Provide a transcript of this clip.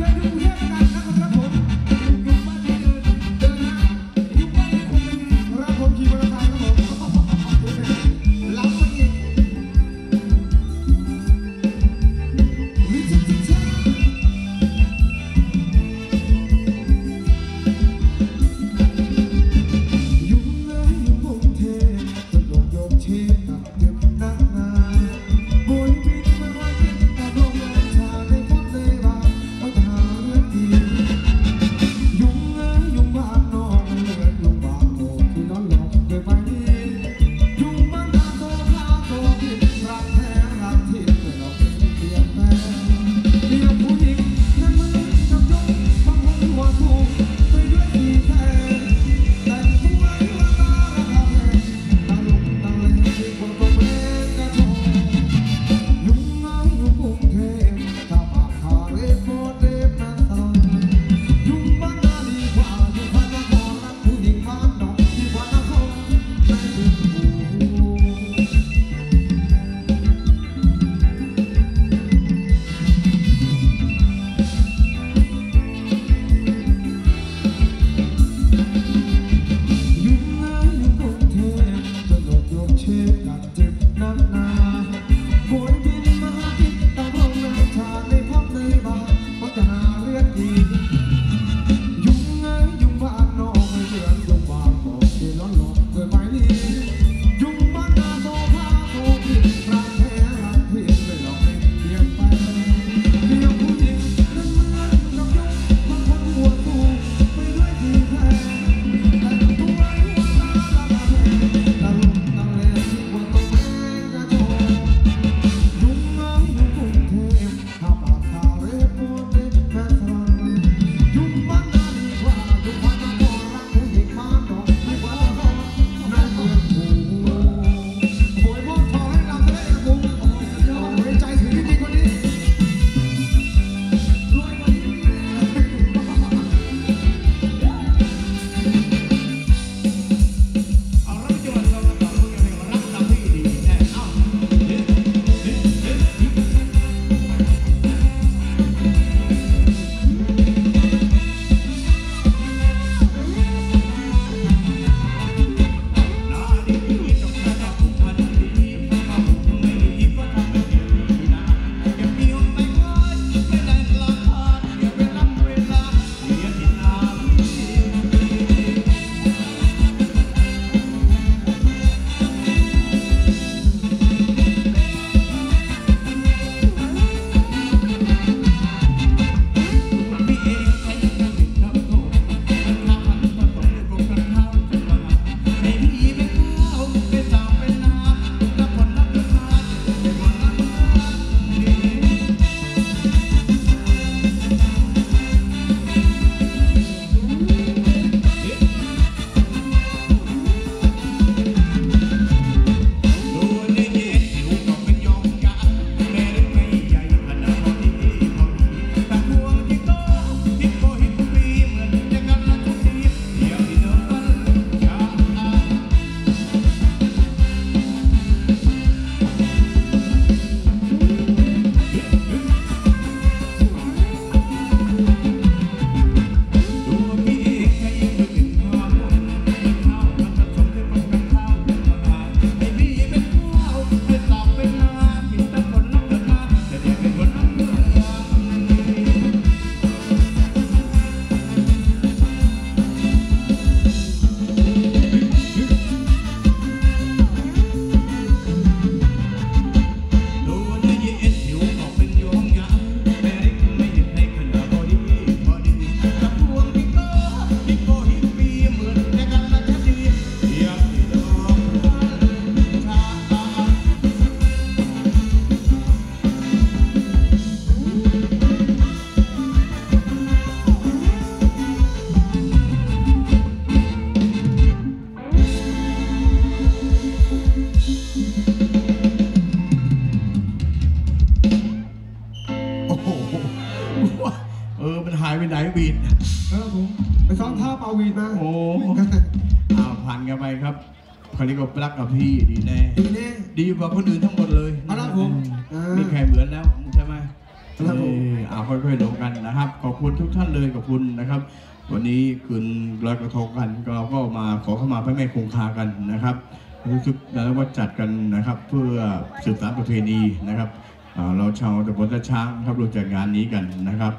แกันไปครับคนนี้ก็รักกับพี่ดีแน่ ดีแน่ ดีกว่าคนอื่นทั้งหมดเลยเอาละผมอ่าไม่ใครเหมือนแล้วใช่ไหมครับผม เออเอาค่อยๆลงกันนะครับ ขอบคุณทุกท่านเลยขอบคุณนะครับ วันนี้คืนลอยกระทงกันเราก็มาขอเข้ามาพระแม่คงคากันนะครับรู้สึกแล้วว่าจัดกันนะครับ เพื่อสืบสานประเพณีนะครับอ่าเราชาวตำบลตะช้างครับรู้จัดงานนี้กันนะครับ